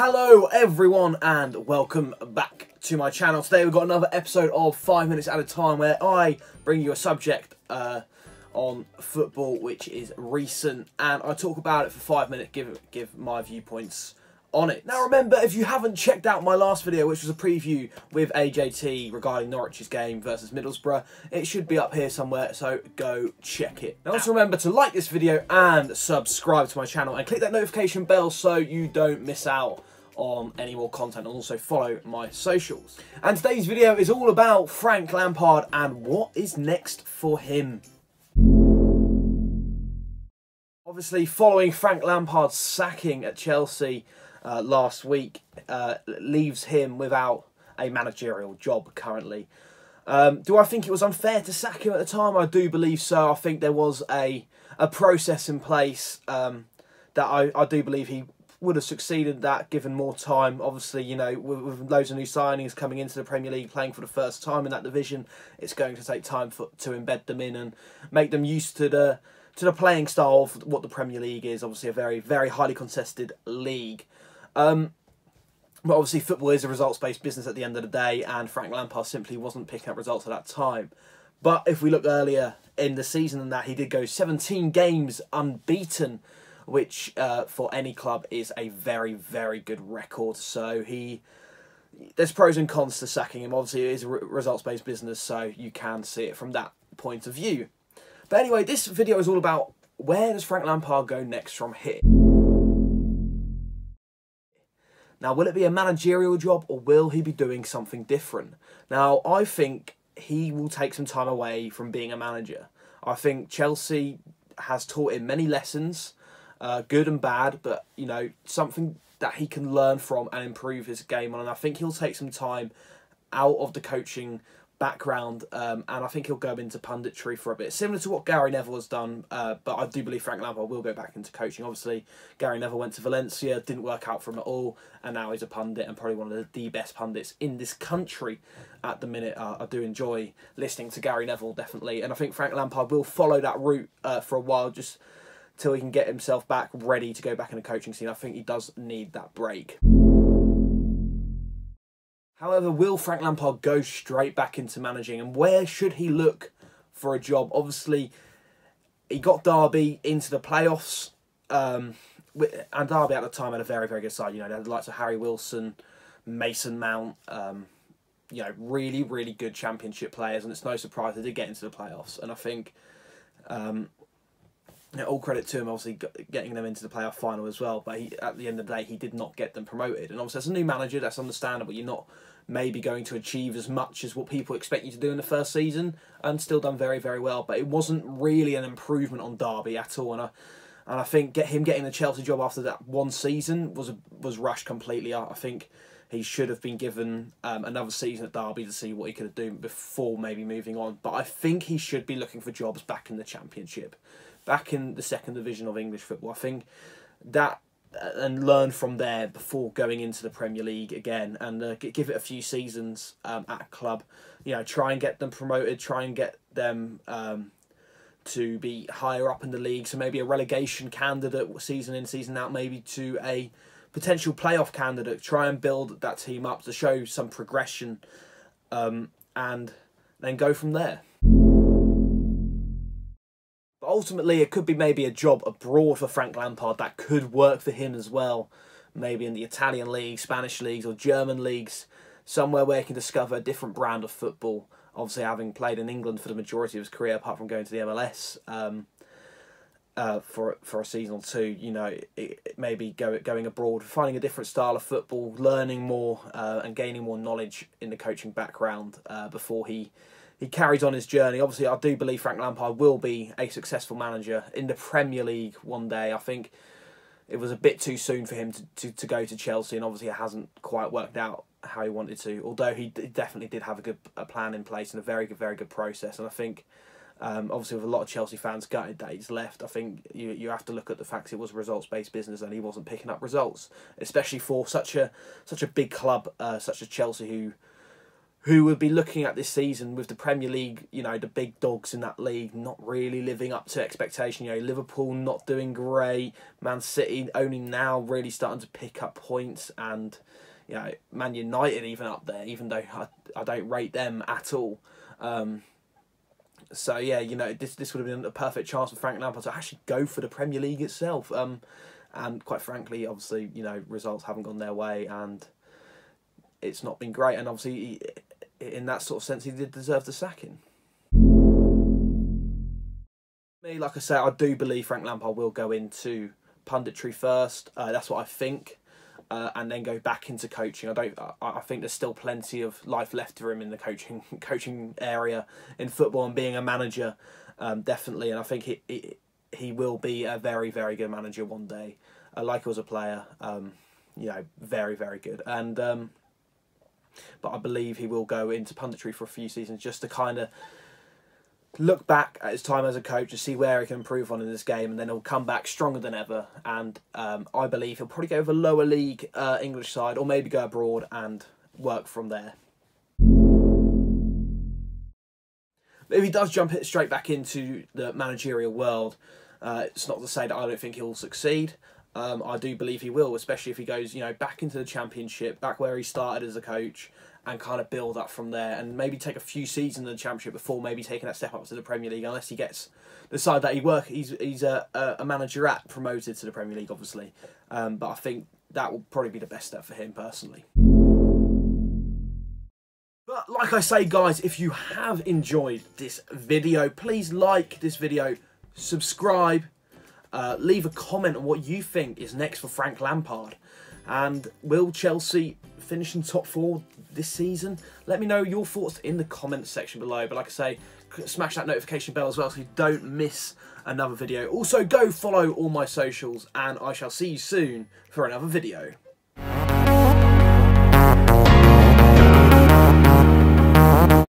Hello everyone and welcome back to my channel. Today we've got another episode of 5 Minutes Added Time where I bring you a subject uh, on football which is recent and I talk about it for 5 minutes, give, give my viewpoints on it. Now remember, if you haven't checked out my last video, which was a preview with AJT regarding Norwich's game versus Middlesbrough, it should be up here somewhere, so go check it. Now also remember to like this video and subscribe to my channel and click that notification bell so you don't miss out on any more content and also follow my socials. And today's video is all about Frank Lampard and what is next for him. Obviously, following Frank Lampard's sacking at Chelsea, uh, last week uh, leaves him without a managerial job currently. Um, do I think it was unfair to sack him at the time? I do believe so. I think there was a a process in place um, that I, I do believe he would have succeeded that given more time. Obviously, you know, with, with, loads of new signings coming into the Premier League, playing for the first time in that division, it's going to take time for to embed them in and make them used to the to the playing style of what the Premier League is. Obviously, a very very highly contested league. Um, but obviously, football is a results based business at the end of the day, and Frank Lampard simply wasn't picking up results at that time. But if we look earlier in the season than that, he did go 17 games unbeaten, which uh, for any club is a very, very good record. So he. There's pros and cons to sacking him. Obviously, it is a results based business, so you can see it from that point of view. But anyway, this video is all about where does Frank Lampard go next from here? Now, will it be a managerial job or will he be doing something different? Now, I think he will take some time away from being a manager. I think Chelsea has taught him many lessons, uh, good and bad, but you know something that he can learn from and improve his game on. And I think he'll take some time out of the coaching background, um, and I think he'll go into punditry for a bit, similar to what Gary Neville has done. Uh, but I do believe Frank Lampard will go back into coaching. Obviously, Gary Neville went to Valencia, didn't work out for him at all, and now he's a pundit and probably one of the, best pundits in this country at the minute. Uh, I do enjoy listening to Gary Neville definitely, and I think Frank Lampard will follow that route uh, for a while, just till he can get himself back ready to go back in the coaching scene. I think he does need that break. However, will Frank Lampard go straight back into managing and where should he look for a job? Obviously, he got Derby into the playoffs. Um, and Derby at the time had a very, very good side. You know, they had the likes of Harry Wilson, Mason Mount, um, you know, really, really good championship players. And it's no surprise they did get into the playoffs. And I think um, you know, all credit to him, obviously getting them into the playoff final as well. But he, at the end of the day, he did not get them promoted. And obviously, as a new manager, that's understandable. You're not maybe going to achieve as much as what people expect you to do in the first season, and still done very, very well. But it wasn't really an improvement on Derby at all. And I, and I think get him getting the Chelsea job after that one season was was rushed completely. I think he should have been given um, another season at Derby to see what he could do before maybe moving on. But I think he should be looking for jobs back in the Championship back in the second division of English football. I think that uh, and learn from there before going into the Premier League again and uh, give it a few seasons um, at a club. You know, try and get them promoted, try and get them um, to be higher up in the league. So maybe a relegation candidate season in, season out, maybe to a potential playoff candidate. Try and build that team up to show some progression um, and then go from there ultimately, it could be maybe a job abroad for Frank Lampard that could work for him as well. Maybe in the Italian league, Spanish leagues, or German leagues, somewhere where he can discover a different brand of football. Obviously, having played in England for the majority of his career, apart from going to the MLS um, uh, for for a season or two, you know, it, it maybe go, going abroad, finding a different style of football, learning more, uh, and gaining more knowledge in the coaching background uh, before he he carries on his journey. Obviously, I do believe Frank Lampard will be a successful manager in the Premier League one day. I think it was a bit too soon for him to, to, to go to Chelsea, and obviously it hasn't quite worked out how he wanted to. Although he definitely did have a good a plan in place and a very good, very good process. And I think, um, obviously, with a lot of Chelsea fans gutted that he's left, I think you you have to look at the fact it was a results based business and he wasn't picking up results, especially for such a such a big club, uh, such as Chelsea, who who would be looking at this season with the Premier League, you know, the big dogs in that league not really living up to expectation. You know, Liverpool not doing great, Man City only now really starting to pick up points, and you know, Man United even up there, even though I, I don't rate them at all. Um, so yeah, you know, this this would have been a perfect chance for Frank Lampard to actually go for the Premier League itself. Um, and quite frankly, obviously, you know, results haven't gone their way, and it's not been great. And obviously, in that sort of sense, he did deserve the sacking. Me, like I say, I do believe Frank Lampard will go into punditry first. Uh, that's what I think. Uh, and then go back into coaching. I don't. I, I think there's still plenty of life left for him in the coaching coaching area in football and being a manager, um, definitely. And I think he, he he will be a very very good manager one day. I like he was a player. Um, you know, very very good. And um, but I believe he will go into punditry for a few seasons just to kind of look back at his time as a coach and see where he can improve on in this game, and then he'll come back stronger than ever. And um, I believe he'll probably go with a lower league uh, English side, or maybe go abroad and work from there. If he does jump straight back into the managerial world, uh, it's not to say that I don't think he'll succeed. Um, I do believe he will, especially if he goes, you know, back into the championship, back where he started as a coach, and kind of build up from there, and maybe take a few seasons in the championship before maybe taking that step up to the Premier League, unless he gets the side that he work. He's he's a a manager at promoted to the Premier League, obviously, um, but I think that will probably be the best step for him personally. But like I say, guys, if you have enjoyed this video, please like this video, subscribe, uh, leave a comment on what you think is next for Frank Lampard. And will Chelsea finish in top four this season? Let me know your thoughts in the comments section below. But like I say, smash that notification bell as well so you don't miss another video. Also, go follow all my socials, and I shall see you soon for another video.